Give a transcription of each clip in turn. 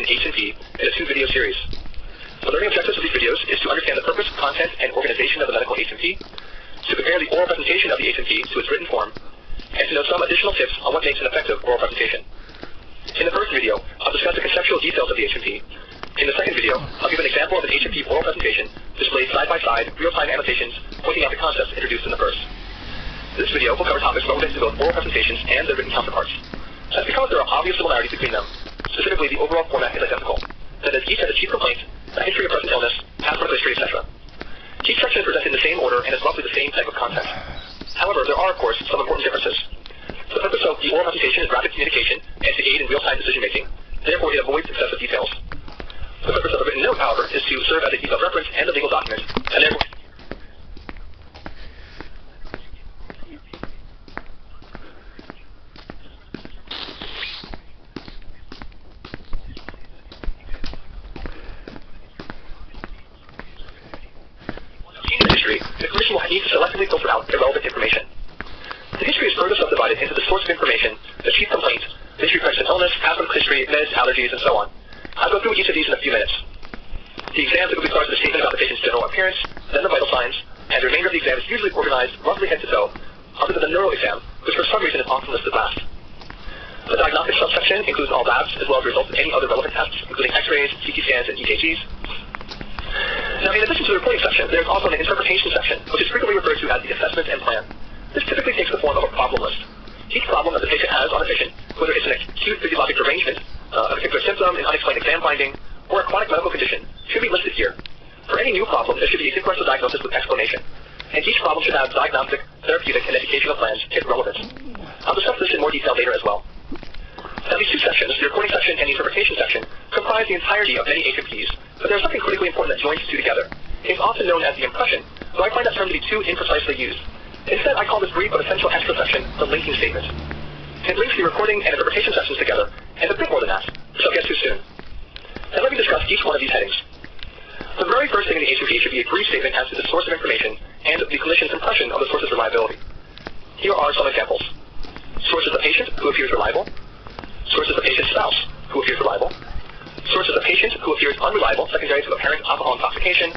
an H&P in a two-video series. The learning objectives of these videos is to understand the purpose, content, and organization of the medical H&P, to compare the oral presentation of the H&P to its written form, and to know some additional tips on what makes an effective oral presentation. In the first video, I'll discuss the conceptual details of the H&P. In the second video, I'll give an example of an H&P oral presentation displayed side-by-side real-time annotations pointing out the concepts introduced in the first. This video will cover topics relevant to both oral presentations and their written counterparts. That's because there are obvious similarities between them. Specifically, the overall format is identical. That is, each has a chief complaint, a history of present illness, past medical history, etc. Each section is presented in the same order and is roughly the same type of content. However, there are, of course, some important differences. The purpose of the oral presentation is rapid communication and to aid in real-time decision-making. Therefore, it avoids excessive details. The purpose of a written note, however, is to serve as a detailed reference and a legal document, and therefore history, the commission will need to selectively filter out irrelevant information. The history is further subdivided into the source of information, the chief complaint, history of present illness, past medical history, meds, allergies, and so on. I'll go through each of these in a few minutes. The exam typically starts with a statement about the patient's general appearance, then the vital signs, and the remainder of the exam is usually organized roughly head to toe, other than the neural exam, which for some reason is often listed last. The diagnostic subsection includes all labs, as well as results of any other relevant tests, including x-rays, CT scans, and EKGs. Now, in addition to the reporting section, there's also an interpretation section, which is frequently referred to as the assessment and plan. This typically takes the form of a problem list. Each problem that the patient has on a patient, whether it's an acute physiologic derangement, uh, a particular symptom, an unexplained exam finding, or a chronic medical condition, should be listed here. For any new problem, there should be a sequential diagnosis with explanation. And each problem should have diagnostic, therapeutic, and educational plans if relevant. I'll discuss this in more detail later as well. Now, these two sections, the recording section and the interpretation section, comprise the entirety of many H&Ps, but there's something critically important that joins the two together. It's often known as the impression, though I find that term to be too imprecisely used. Instead, I call this brief but essential extra section the linking statement. It links the recording and interpretation sessions together, and a bit more than that, which I'll get to soon. Now let me discuss each one of these headings. The very first thing in the H&P should be a brief statement as to the source of information and the clinician's impression of the source's reliability. Here are some examples. Source is the patient, who appears reliable. Source is the patient's spouse, who appears reliable. Source of patient, who appears unreliable, secondary to apparent alcohol intoxication.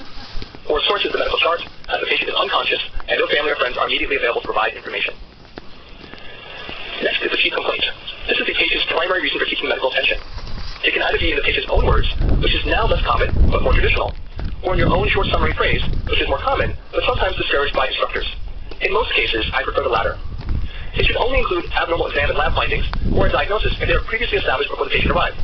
Or sources of medical chart, as the patient is unconscious and no family or friends are immediately available to provide information. Next is the chief complaint. This is the patient's primary reason for seeking medical attention. It can either be in the patient's own words, which is now less common, but more traditional, or in your own short summary phrase, which is more common, but sometimes discouraged by instructors. In most cases, I prefer the latter. It should only include abnormal exam and lab findings, or a diagnosis if they were previously established before the patient arrived.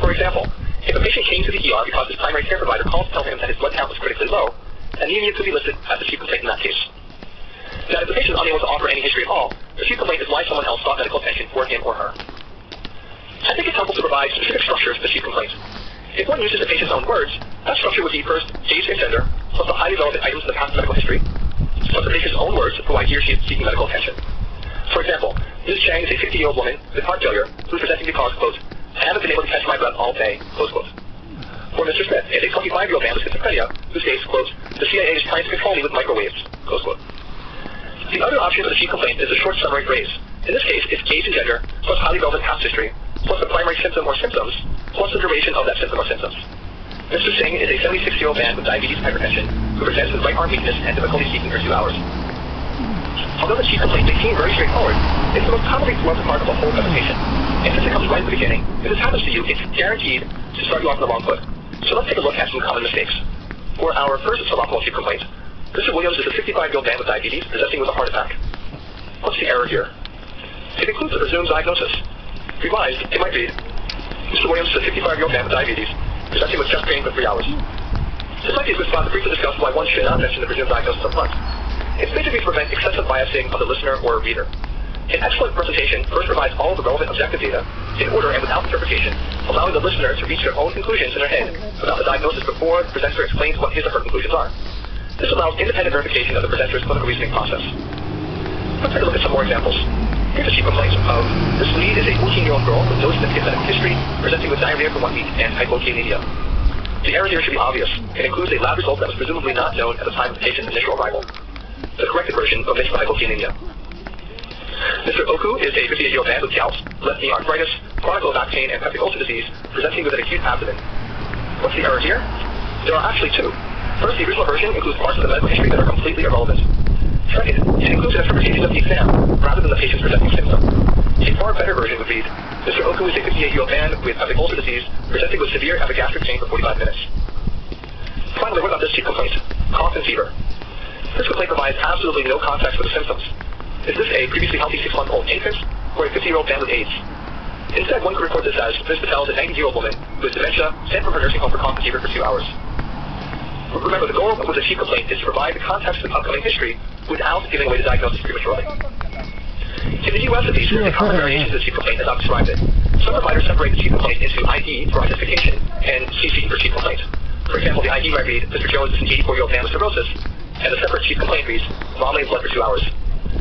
For example, if a patient came to the ER because his primary care provider called to tell him that his blood count was critically low, anemia could be listed as a chief complaint in that case. Now, if the patient is unable to offer any history at all, the chief complaint is why someone else sought medical attention for him or her. I think it's helpful to provide specific structures for chief complaints. If one uses the patient's own words, that structure would be first age and gender, plus the highly relevant items in the past medical history, plus the patient's own words for why he or she is seeking medical attention. For example, Ms. Chang is a 50-year-old woman with heart failure who is presenting because, quote, I haven't been able to catch my breath all day, close quote. Or Mr. Smith is a 25-year-old man with schizophrenia who states, quote, the CIA is trying to control me with microwaves, close quote. The other option for the chief complaint is a short summary phrase. In this case, it's age and gender, plus highly relevant past history, plus the primary symptom or symptoms, plus the duration of that symptom or symptoms. Mr. Singh is a 76-year-old man with diabetes hypertension who presents with right arm weakness and difficulty speaking for two hours. Although the chief complaint may seem very straightforward, it's the most commonly thwarted part of the whole presentation. And since it comes right at the beginning, if this happens to you, it's guaranteed to start you off on the wrong foot. So let's take a look at some common mistakes. For our first suboptimal chief complaint, Mr. Williams is a 65-year-old man with diabetes presenting with a heart attack. What's the error here? It includes a presumed diagnosis. Revised, it might read, Mr. Williams is a 55-year-old man with diabetes presenting with chest pain for three hours. This might be a good spot to briefly discuss why one should not mention the presumed diagnosis up front. It's basically to prevent excessive biasing of the listener or reader. An excellent presentation first provides all the relevant objective data in order and without interpretation, allowing the listener to reach their own conclusions in their head about the diagnosis before the presenter explains what his or her conclusions are. This allows independent verification of the presenter's clinical reasoning process. Let's take a look at some more examples. Here's a chief complaint of this lead is a 14-year-old girl with no significant medical history, presenting with diarrhea for one week and hypokalemia. The error here should be obvious. It includes a lab result that was presumably not known at the time of the patient's initial arrival. The corrected version omits the hypokalemia. Mr. Oku is a 58-year-old man with gout, left knee arthritis, chronic low back pain, and peptic ulcer disease, presenting with an acute abdomen. What's the error here? There are actually two. First, the original version includes parts of the medical history that are completely irrelevant. Second, it includes an interpretation of the exam, rather than the patient's presenting symptom. A far better version would read, Mr. Oku is a 58-year-old man with peptic ulcer disease, presenting with severe epigastric pain for 45 minutes. Finally, what about this chief complaint? Cough and fever. Provides absolutely no context for the symptoms. Is this a previously healthy six-month-old infant, or a 50-year-old man with AIDS? Instead, one could report this as Ms. Patel is a 90-year-old woman with dementia sent from her nursing home for cough and fever for two hours. Remember, the goal with a chief complaint is to provide the context of the upcoming history without giving away the diagnosis prematurely. In the U.S. at least, a common variation of the chief complaint as I've described it. Some providers separate the chief complaint into ID for identification and CC for chief complaint. For example, the ID might read, Mr. Jones is an 84-year-old man with cirrhosis, and the separate chief complaint reads, vomiting blood for two hours.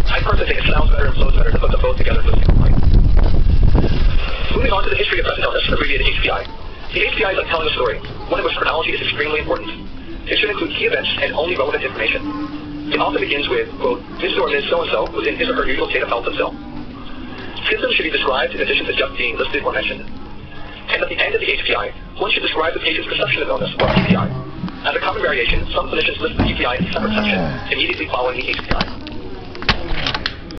I personally think it sounds better and flows better to put them both together for the same complaint. Moving on to the history of present illness, abbreviated HPI. The HPI is like telling a story, one in which chronology is extremely important. It should include key events and only relevant information. It often begins with, quote, Mr. or Ms. So-and-so was in his or her usual state of health until. Symptoms should be described in addition to just being listed or mentioned. And at the end of the HPI, one should describe the patient's perception of illness, or PPI. As a common variation, some clinicians list the PPI in separate section, immediately following the HPI.